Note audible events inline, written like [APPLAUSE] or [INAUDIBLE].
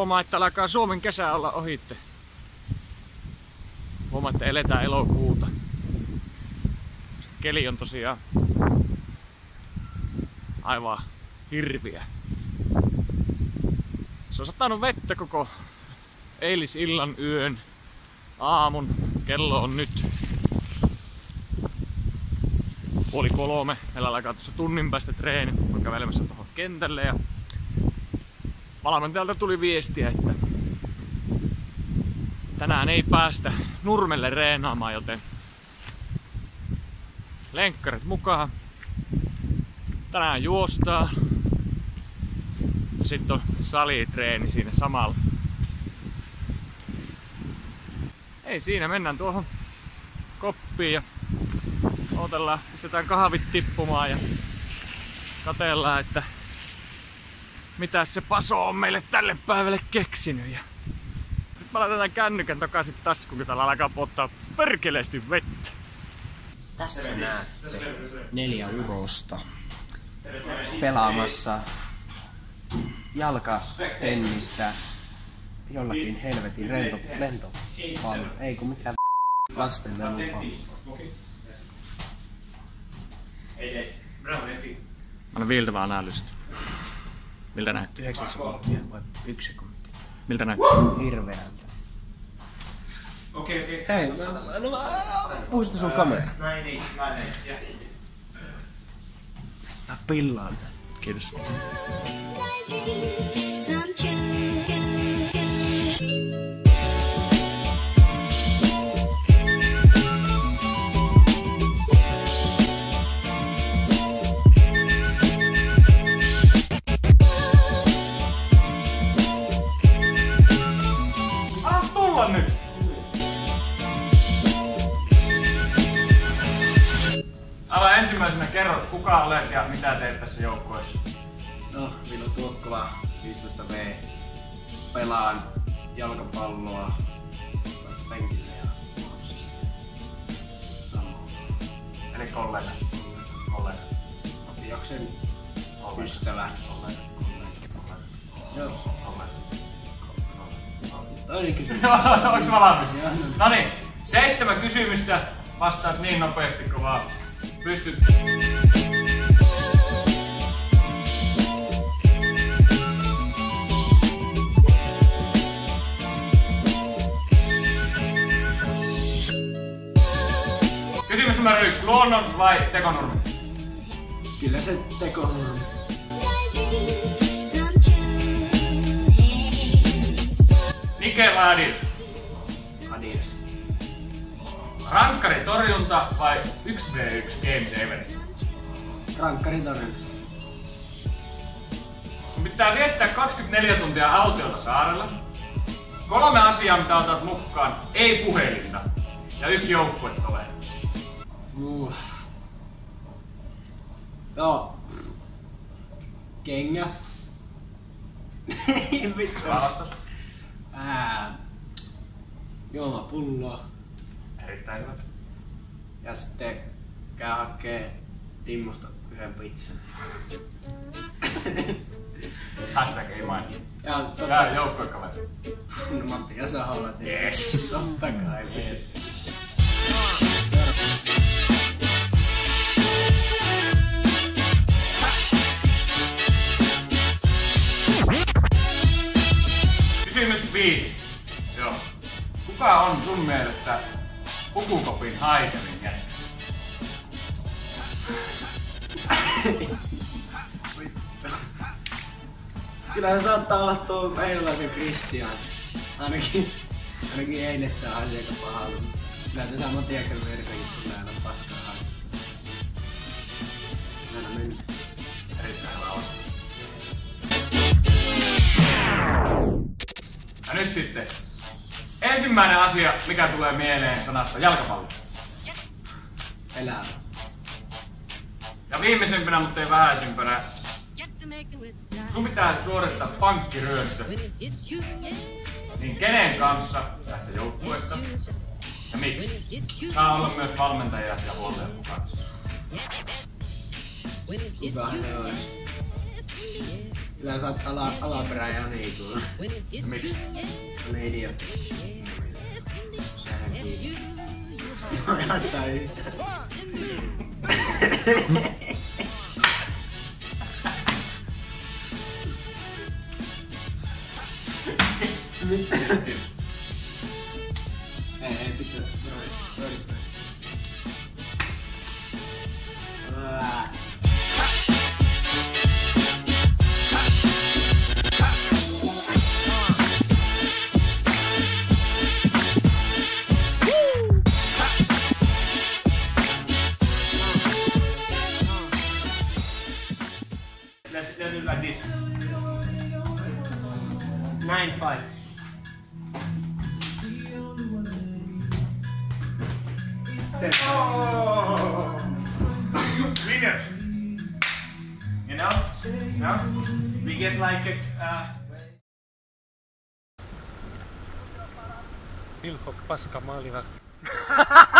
huomaa, että alkaa Suomen kesä olla ohitte. Huomaa, että eletään elokuuta. Keli on tosiaan aivan hirviä. Se on satanut vettä koko eilisillan yön, aamun. Kello on nyt puoli kolme. Meillä alkaa tuossa tunnin päästä treeni. Mä kävelemässä tuohon kentälle ja valmentajalta tuli viestiä, että tänään ei päästä nurmelle reenaamaan, joten lenkkarit mukaan. Tänään juostaa. Sitten on salitreeni siinä samalla. Ei siinä, mennään tuohon koppiin ja otellaan, pistetään kahvit tippumaan ja katellaan, että mitä se Paso on meille tälle päivälle keksinyt. Ja nyt mä laitan kännykän takaisin taskuun, kun täällä alkaa pottaa perkeleesti vettä. Tässä näette neljä urosta pelaamassa jalkatennistä jollakin helvetin rento, lentopallo. Ei kun mikään lasten lentopallo. Anna viiltävää analyysistä. Miltä näyttää? 9 sekuntia vai 1 sekunti. Miltä näyttää? Hirveältä. Okei, okei. Hei, mä, no, mä, puhuista sun kamera. Näin niin, näin niin. Mä pillaan. Kiitos. Anna tulla nyt! Älä ensimmäisenä kerro, kuka olet ja mitä teet tässä joukkueessa. No, Vilo Tuokkola, 15V. Pelaan jalkapalloa penkillä ja. Eli kollega. Kollega. Jaksen ystävä. Kollega. Kollega. Joo. Toinen kysymys. [LAUGHS] Onko mä valmis? No niin, seitsemän kysymystä. Vastaat niin nopeasti kuin vaan pystyt. Kysymys numero yksi. Luonnon vai tekonurmi? Kyllä se teko Nike vai Adidas? Adidas. Rankkari torjunta vai 1v1 Game Saver? Rankkarin torjunta. Sun pitää viettää 24 tuntia autiota saarella. Kolme asiaa, mitä otat mukaan. Ei puhelinta. Ja yksi joukkuetoveri. Uh. Joo. Kengät. [LAUGHS] Ei vittu. Ää. Juomapulloa. Erittäin hyvä. Ja sitten käy hakee Timmusta yhden pizzan. [LAUGHS] Hashtag ei mainita. Ja totta Jää joukkuekaveri. [LAUGHS] Matti ja Sahola. Yes. Totta kai. Yes. Viisi. Joo. Kuka on sun mielestä pukukopin haisevin jätkä? Kyllä se saattaa olla tuo Heinolaisen Kristian. Ainakin, ainakin eilen tää on aika pahalla. Kyllä te saman tien verkkakin tulee aina paskaa haistaa. Aina mennä. Nyt sitten. Ensimmäinen asia, mikä tulee mieleen sanasta jalkapallo. Elämä. Ja viimeisimpänä, mutta ei vähäisimpänä, sun pitää suorittaa pankkiryöstö. Niin kenen kanssa tästä joukkueesta ja miksi? Saa olla myös valmentajat ja huoltajat mukana. Olisi? Kyllä sä oot ala, alaperä ja niikulla. Miksi? On idiotti. Sehän kiinni. Yhtä. Ei, it like this. Nine five. Oh, Winner. You know? No? We get like a, uh, Ilho paska maaliva. [LAUGHS]